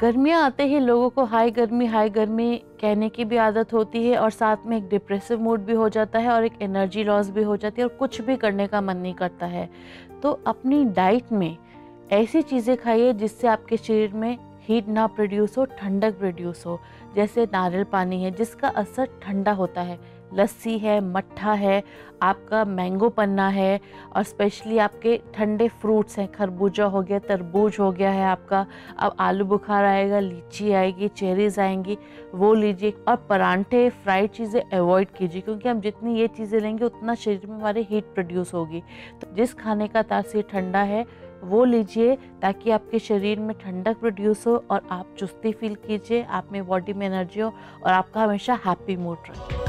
गर्मियाँ आते ही लोगों को हाई गर्मी हाई गर्मी कहने की भी आदत होती है और साथ में एक डिप्रेसिव मूड भी हो जाता है और एक एनर्जी लॉस भी हो जाती है और कुछ भी करने का मन नहीं करता है। तो अपनी डाइट में ऐसी चीज़ें खाइए जिससे आपके शरीर में हीट ना प्रोड्यूस हो, ठंडक प्रोड्यूस हो। जैसे नारियल पानी है जिसका असर ठंडा होता है। लस्सी है, मट्ठा है, आपका मैंगो पन्ना है और स्पेशली आपके ठंडे फ्रूट्स हैं। खरबूजा हो गया, तरबूज हो गया है आपका। अब आलू बुखार आएगा, लीची आएगी, चेरीज़ आएँगी, वो लीजिए और परांठे फ्राइड चीज़ें अवॉइड कीजिए क्योंकि हम जितनी ये चीज़ें लेंगे उतना शरीर में हमारे हीट प्रोड्यूस होगी। तो जिस खाने का तासीर ठंडा है, वो लीजिए ताकि आपके शरीर में ठंडक प्रोड्यूस हो और आप चुस्ती फील कीजिए, आप में बॉडी में एनर्जी हो और आपका हमेशा हैप्पी मूड रहे।